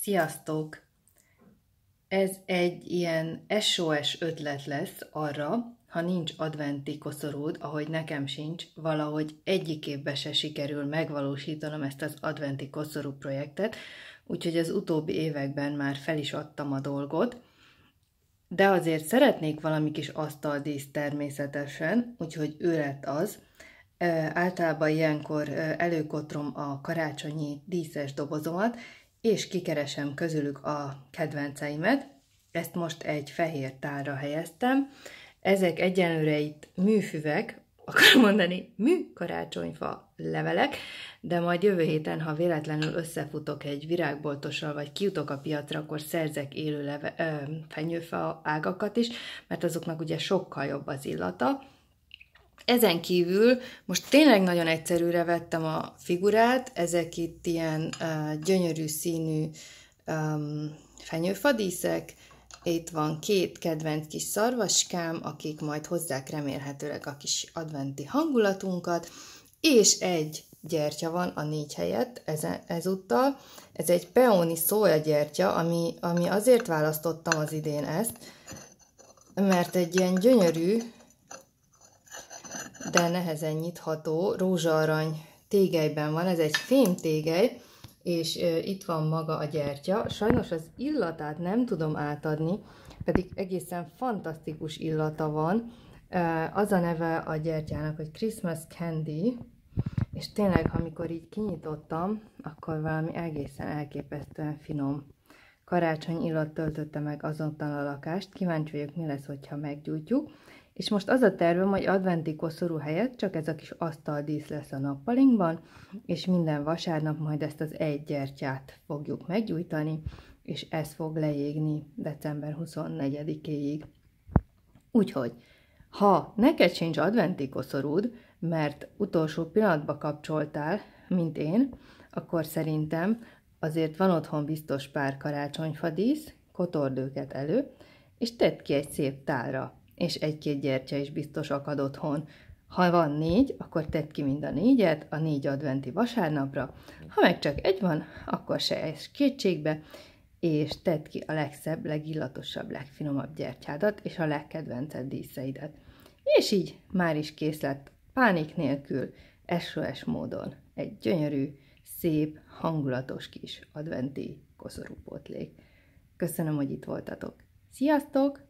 Sziasztok! Ez egy ilyen SOS ötlet lesz arra, ha nincs adventi koszorúd, ahogy nekem sincs, valahogy egyik évben se sikerül megvalósítanom ezt az adventi koszorú projektet, úgyhogy az utóbbi években már fel is adtam a dolgot, de azért szeretnék valami kis asztaldísz természetesen, úgyhogy ő lett az. Általában ilyenkor előkotrom a karácsonyi díszes dobozomat, és kikeresem közülük a kedvenceimet. Ezt most egy fehér tálra helyeztem. Ezek egyenlőre itt műfüvek, akarom mondani, mű karácsonyfa levelek, de majd jövő héten, ha véletlenül összefutok egy virágboltossal, vagy kiutok a piacra, akkor szerzek élő leve, ö, fenyőfa ágakat is, mert azoknak ugye sokkal jobb az illata. Ezen kívül most tényleg nagyon egyszerűre vettem a figurát, ezek itt ilyen uh, gyönyörű színű um, fenyőfadíszek, itt van két kedvenc kis szarvaskám, akik majd hozzák remélhetőleg a kis adventi hangulatunkat, és egy gyertya van a négy helyett ez, ezúttal. Ez egy peoni szója gyertya, ami, ami azért választottam az idén ezt, mert egy ilyen gyönyörű, de nehezen nyitható rózsaarany tégelyben van. Ez egy fém tégely, és itt van maga a gyertya. Sajnos az illatát nem tudom átadni, pedig egészen fantasztikus illata van. Az a neve a gyertyának, hogy Christmas Candy, és tényleg, amikor így kinyitottam, akkor valami egészen elképesztően finom karácsony illat töltötte meg azonnal a lakást. Kíváncsi vagyok, mi lesz, hogyha meggyújtjuk. És most az a tervem, hogy adventi koszorú helyett csak ez a kis asztaldísz lesz a nappalinkban, és minden vasárnap majd ezt az egy gyertyát fogjuk meggyújtani, és ez fog leégni december 24-éig. Úgyhogy, ha neked sincs adventi koszorúd, mert utolsó pillanatba kapcsoltál, mint én, akkor szerintem azért van otthon biztos pár karácsonyfadísz, kotord őket elő, és tedd ki egy szép tálra és egy-két gyertya is biztos akad otthon. Ha van négy, akkor tedd ki mind a négyet a négy adventi vasárnapra. Ha meg csak egy van, akkor se es kétségbe, és tedd ki a legszebb, legillatosabb, legfinomabb gyertyádat, és a legkedvencebb díszeidet. És így már is kész lett, pánik nélkül, SOS módon egy gyönyörű, szép, hangulatos kis adventi koszorúpótlék. Köszönöm, hogy itt voltatok. Sziasztok!